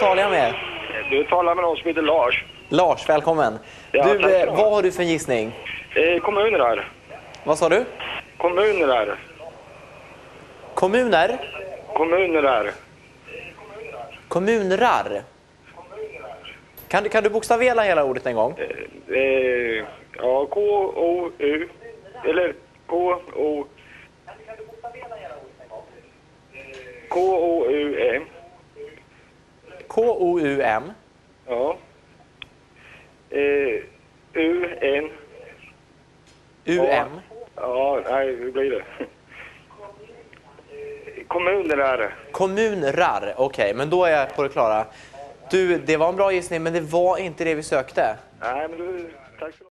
talar jag med? Du talar med någon som heter Lars. Lars, välkommen. Ja, du, tack eh, du vad har du för en gissning? Eh, kommuner här. Vad sa du? Kommuner här. Kommuner? Kommuner här. Kommunrar? Kan, du- kan du bokstavera hela ordet en gång? Eh, ja, K-O-U. Eller K-O... K-O-U-M. K-O-U-M? Ja. Eh, U-N. U-M? Ja, nej, hur blir det? Det. Kommunrar, okej, men då är jag på det klara. Du, det var en bra gissning, men det var inte det vi sökte. Nej, men du, tack så